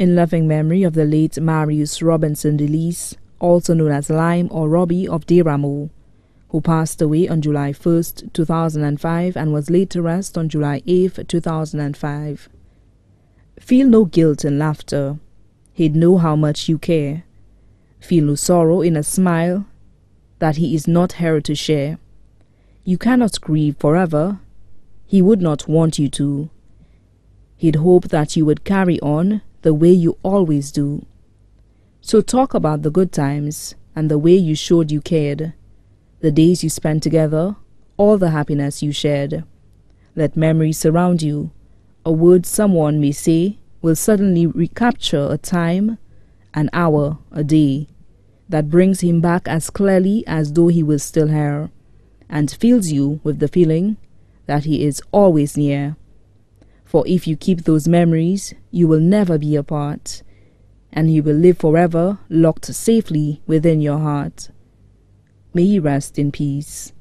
in loving memory of the late Marius Robinson Delice, also known as Lime or Robbie of Deramore, who passed away on July 1, 2005 and was laid to rest on July 8, 2005. Feel no guilt in laughter. He'd know how much you care. Feel no sorrow in a smile that he is not here to share. You cannot grieve forever. He would not want you to. He'd hope that you would carry on the way you always do. So talk about the good times and the way you showed you cared, the days you spent together, all the happiness you shared. Let memories surround you. A word someone may say will suddenly recapture a time, an hour, a day that brings him back as clearly as though he was still here, and fills you with the feeling that he is always near. For if you keep those memories, you will never be apart, and you will live forever locked safely within your heart. May you rest in peace.